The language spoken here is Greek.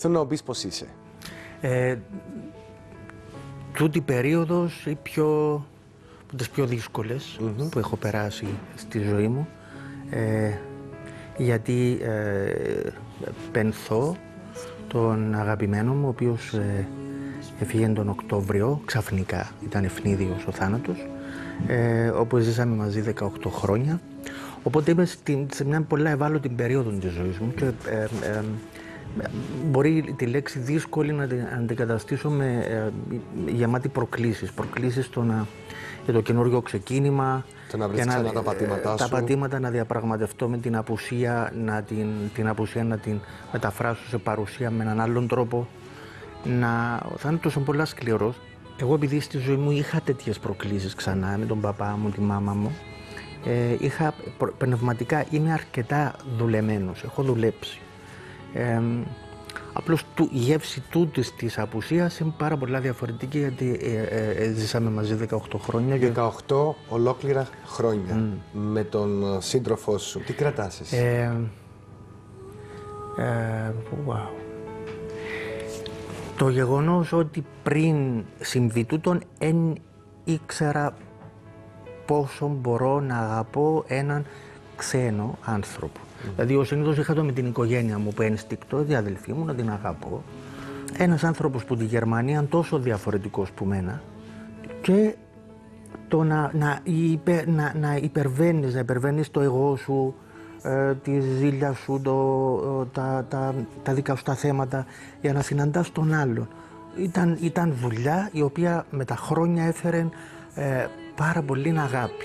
Θέλω να μου πεις πώς είσαι. Ε, τούτη περίοδος η πιο, από τις πιο δυσκολες που έχω περάσει στη ζωή μου. Ε, γιατί ε, πενθώ τον αγαπημένο μου ο οποίος ε, έφυγε τον Οκτώβριο ξαφνικά, ήταν ευνίδιος ο θάνατος. Ε, όπου ζήσαμε μαζί 18 χρόνια. Οπότε είμαι στην, σε μια πολλά ευάλωτη περίοδο της ζωής μου και ε, ε, μπορεί τη λέξη δύσκολη να την αντικαταστήσω με ε, γεμάτη προκλήσεις. Προκλήσεις στο να, για το καινούργιο ξεκίνημα. Το να βρεις ξανά τα πατήματά τα σου. πατήματα να διαπραγματευτώ με την απουσία, να την, την απουσία να την μεταφράσω σε παρουσία με έναν άλλον τρόπο. Να, θα είναι τόσο πολλά σκληρός. Εγώ επειδή στη ζωή μου είχα τέτοιες προκλήσεις ξανά με τον παπά μου, τη μάμα μου, ε, είχα, προ- πνευματικά είμαι αρκετά δουλεμένος, έχω δουλέψει. Ε, απλώς του, η γεύση τούτης της απουσίας είναι πάρα πολλά διαφορετική γιατί ε, ε, ε, ζήσαμε μαζί 18 χρόνια και 18 ολόκληρα χρόνια με τον ε, σύντροφό σου. Τι κρατάς εσύ. Ε, ε, wow. Το γεγονός ότι πριν συμβεί τούτον εν ήξερα πόσο μπορώ να αγαπώ έναν ξένο άνθρωπο. Δηλαδή ο συνήθως είχα το με την οικογένεια μου που ένστικτο, η αδελφή μου να την αγαπώ. Ένας άνθρωπος που τη Γερμανία είναι τόσο διαφορετικός που μένα και το να, να, υπε, να, να υπερβαίνεις, να υπερβαίνεις το εγώ σου, ε, τη ζήλια σου, το, ε, τα, τα, τα δικά σου τα θέματα για να συναντάς τον άλλον. Ήταν, ήταν δουλειά η οποία με τα χρόνια έφερε ε, πάρα πολύ αγάπη.